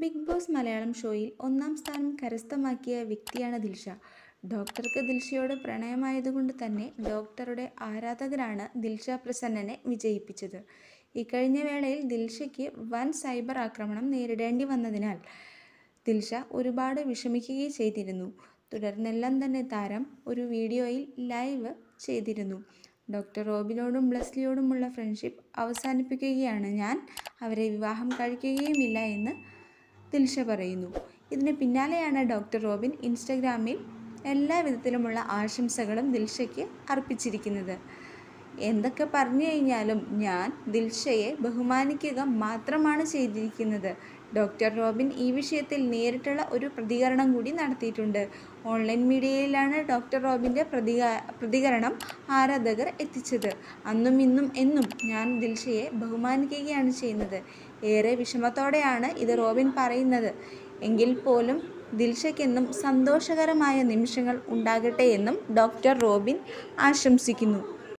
Big boss Malayalam ഷോയിൽ ഒന്നാം സ്ഥാനം കരസ്ഥമാക്കിയ വ്യക്തിയാണ് ദിൽഷ. ഡോക്ടർക്ക് ദിൽഷയോട് പ്രണയമായതുകൊണ്ട് തന്നെ ഡോക്ടറുടെ ആരാധകരാണ് ദിൽഷ പ്രസന്നനെ വിജയിപ്പിച്ചത്. ഇക്കഴിഞ്ഞ വേളയിൽ ദിൽഷയ്ക്ക് വൻ സൈബർ ആക്രമണം നേരിടേണ്ടി വന്നതിനാൽ ദിൽഷ ഒരുപാട് വിഷമിക്കുകയും ചെയ്തിരുന്നു. തുടർന്നെല്ലാം തന്നെ താരം ഒരു വീഡിയോയിൽ ലൈവ് ചെയ്തിരുന്നു. ഡോക്ടർ റോബിനോടും ബ്ലസ്ലിയോടുമുള്ള ഫ്രണ്ട്ഷിപ്പ് അവസാനിപ്പിക്കുകയാണ് ഞാൻ. അവരെ വിവാഹം കഴിക്കുകയുമില്ല എന്ന് ദിൽഷ പറയുന്നു. ഇതിന് പിന്നാലെയാണ് ഡോക്ടർ റോബിൻ ഇൻസ്റ്റഗ്രാമിൽ എല്ലാ വിധത്തിലുമുള്ള ആശംസകളും ദിൽഷയ്ക്ക് അർപ്പിച്ചിരിക്കുന്നത്. എന്തൊക്കെ പറഞ്ഞു കഴിഞ്ഞാലും ഞാൻ ദിൽഷയെ ബഹുമാനിക്കുക മാത്രമാണ് ചെയ്തിരിക്കുന്നത്. ഡോക്ടർ റോബിൻ ഈ വിഷയത്തിൽ നേരിട്ടുള്ള ഒരു പ്രതികരണം കൂടി നടത്തിയിട്ടുണ്ട്. ഓൺലൈൻ മീഡിയയിലാണ് ഡോക്ടർ റോബിന്റെ പ്രതികാ പ്രതികരണം ആരാധകർ എത്തിച്ചത്. അന്നും ഇന്നും എന്നും ഞാൻ ദിൽഷയെ ബഹുമാനിക്കുകയാണ് ചെയ്യുന്നത്. ഏറെ വിഷമത്തോടെയാണ് ഇത് റോബിൻ പറയുന്നത്. എങ്കിൽ പോലും ദിൽഷയ്ക്കെന്നും സന്തോഷകരമായ നിമിഷങ്ങൾ ഉണ്ടാകട്ടെ എന്നും ഡോക്ടർ റോബിൻ ആശംസിക്കുന്നു.